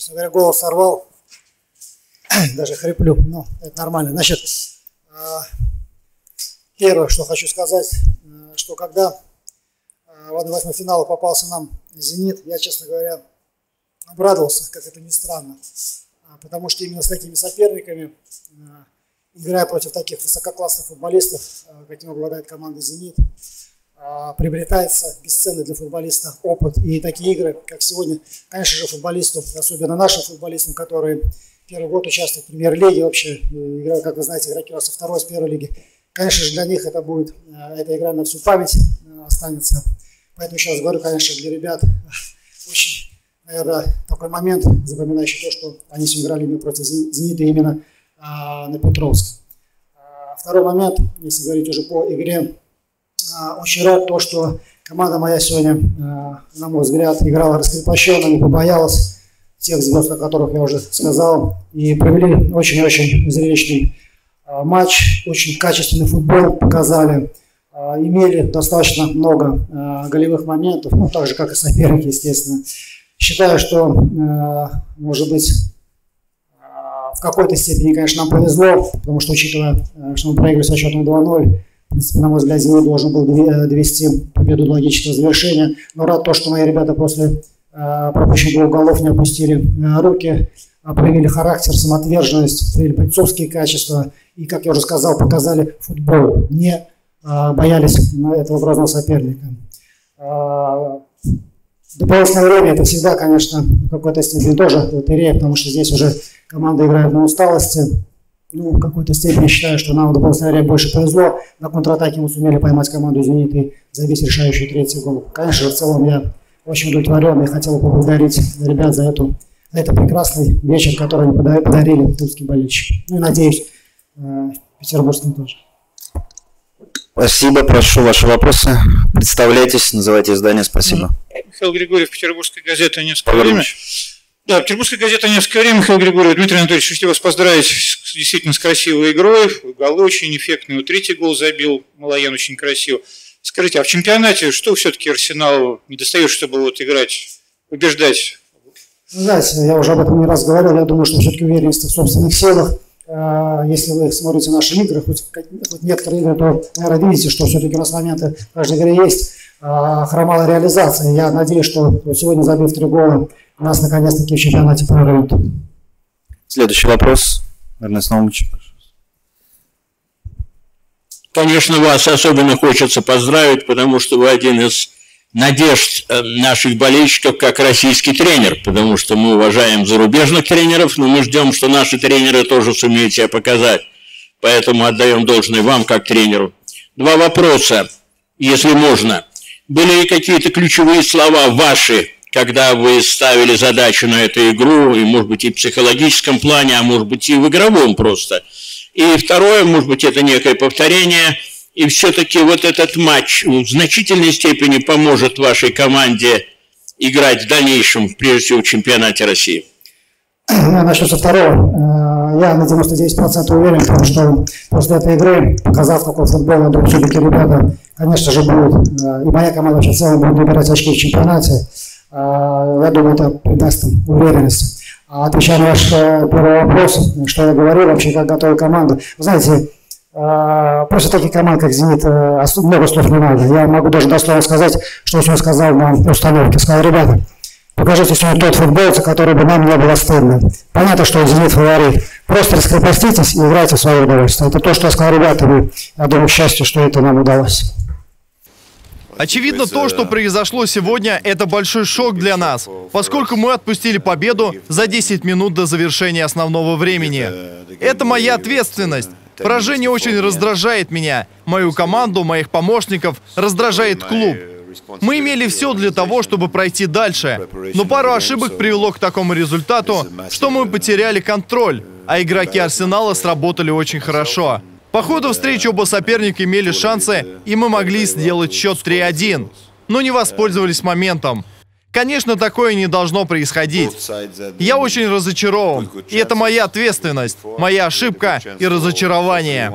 честно говоря, голос сорвал. Даже хриплю, но это нормально. Значит, а, первое, что хочу сказать, э, что когда в 1-8 финала попался нам «Зенит», я, честно говоря, обрадовался, как это ни странно. А, потому что именно с такими соперниками, а, играя против таких высококлассных футболистов, а, каким обладает команда «Зенит», приобретается бесценный для футболиста опыт. И такие игры, как сегодня, конечно же, футболисту, особенно нашим футболистам, которые первый год участвуют в премьер-лиге, вообще играют, как вы знаете, игроки у нас со второй, с первой лиги. Конечно же, для них это будет, эта игра на всю память останется. Поэтому сейчас говорю, конечно, для ребят очень наверное, такой момент, запоминающий то, что они сегодня играли именно против «Зенита» именно а, на Петровске. А, второй момент, если говорить уже по игре, а, очень рад то, что команда моя сегодня, а, на мой взгляд, играла раскрепощенно, не побоялась тех звезд, о которых я уже сказал, и провели очень-очень зрелищный а, матч, очень качественный футбол показали, а, имели достаточно много а, голевых моментов, ну, так же, как и соперники, естественно. Считаю, что, может быть, в какой-то степени, конечно, нам повезло, потому что, учитывая, что мы проиграли со счетом 2-0, в принципе, на мой взгляд, Зенит должен был довести победу до логического завершения. Но рад то, что мои ребята после пропущенных двух голов не опустили руки, а проявили характер, самоотверженность, проявили бойцовские качества и, как я уже сказал, показали футбол, не боялись этого грозного соперника. Дополнительное время это всегда, конечно, в какой-то степени тоже лотерея, потому что здесь уже команда играет на усталости. Ну, в какой-то степени считаю, что нам в дополнительное время больше повезло. На контратаке мы сумели поймать команду «Зенит» и забить решающий третий гол. Конечно, в целом я очень удовлетворен и хотел бы поблагодарить ребят за, эту, за этот прекрасный вечер, который они подарили тульским болельщикам. Ну и надеюсь, э, петербургским тоже. Спасибо, прошу ваши вопросы. Представляйтесь, называйте издание, спасибо. Михаил Григорьев, Петербургская газета «Невское время». Да, Петербургская газета «Невское время». Михаил Григорьев, Дмитрий Анатольевич, хочу вас поздравить действительно с красивой игрой. Гол очень эффектный. Вот третий гол забил Малоян очень красиво. Скажите, а в чемпионате что все-таки Арсенал не достает, чтобы вот играть, побеждать? Знаете, я уже об этом не раз говорил. Я думаю, что все-таки уверенность в собственных силах – а, если вы смотрите наши игры, хоть, хоть некоторые игры, то, наверное, видите, что все-таки у нас моменты в каждой игре есть. А, хромала реализация. Я надеюсь, что сегодня, забив три гола, нас наконец-таки в чемпионате прорвут. Следующий вопрос. Эрнест Наумович. Конечно, вас особенно хочется поздравить, потому что вы один из надежд э, наших болельщиков как российский тренер, потому что мы уважаем зарубежных тренеров, но мы ждем, что наши тренеры тоже сумеют себя показать. Поэтому отдаем должное вам как тренеру. Два вопроса, если можно. Были ли какие-то ключевые слова ваши, когда вы ставили задачу на эту игру, и, может быть, и в психологическом плане, а может быть, и в игровом просто? И второе, может быть, это некое повторение – и все-таки вот этот матч в значительной степени поможет вашей команде играть в дальнейшем, прежде всего, в чемпионате России? Начну со второго. Э, я на 99% уверен, потому что после этой игры, показав такой футбол, думаю, все-таки ребята, конечно же, будут, э, и моя команда вообще в целом будет набирать очки в чемпионате. Э, я думаю, это придаст им уверенность. А отвечая на ваш первый вопрос, что я говорил вообще, как готовил команду. Вы знаете, а, После таких команд, как «Зенит», э, много слов не надо. Я могу даже дословно сказать, что он сказал на установке. Сказал, ребята, покажите сегодня тот футбол, за который бы нам не было стыдно. Понятно, что «Зенит» фаворит. Просто раскрепоститесь и играйте в свое удовольствие. Это то, что я сказал ребятам. Я думаю, к счастью, что это нам удалось. Очевидно, то, что произошло сегодня, это большой шок для нас, поскольку мы отпустили победу за 10 минут до завершения основного времени. Это моя ответственность. Поражение очень раздражает меня, мою команду, моих помощников, раздражает клуб. Мы имели все для того, чтобы пройти дальше, но пару ошибок привело к такому результату, что мы потеряли контроль, а игроки Арсенала сработали очень хорошо. По ходу встречи оба соперника имели шансы, и мы могли сделать счет 3-1, но не воспользовались моментом. Конечно, такое не должно происходить. Я очень разочарован. И это моя ответственность, моя ошибка и разочарование.